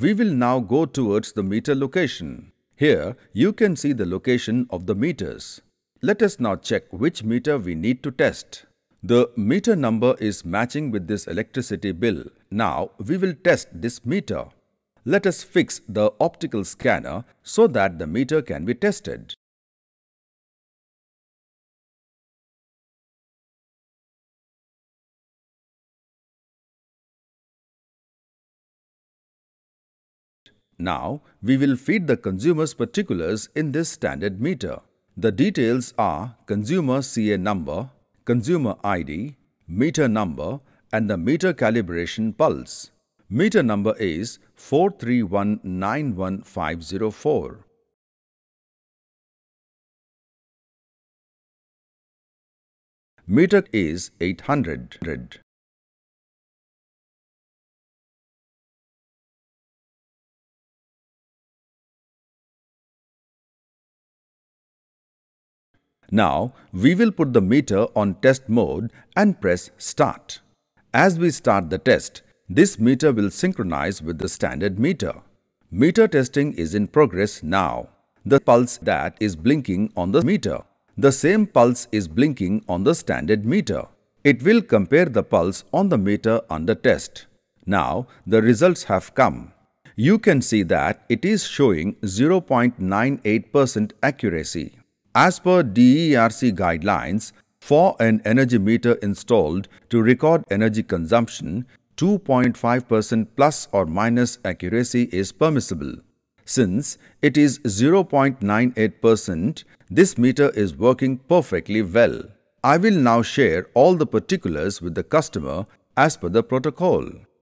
We will now go towards the meter location. Here, you can see the location of the meters. Let us now check which meter we need to test. The meter number is matching with this electricity bill. Now, we will test this meter. Let us fix the optical scanner so that the meter can be tested. Now, we will feed the consumer's particulars in this standard meter. The details are consumer CA number, consumer ID, meter number and the meter calibration pulse. Meter number is 431915504. Meter is 800. Now, we will put the meter on test mode and press start. As we start the test, this meter will synchronize with the standard meter. Meter testing is in progress now. The pulse that is blinking on the meter. The same pulse is blinking on the standard meter. It will compare the pulse on the meter under test. Now, the results have come. You can see that it is showing 0.98% accuracy. As per DERC guidelines, for an energy meter installed to record energy consumption, 2.5% plus or minus accuracy is permissible. Since it is 0.98%, this meter is working perfectly well. I will now share all the particulars with the customer as per the protocol.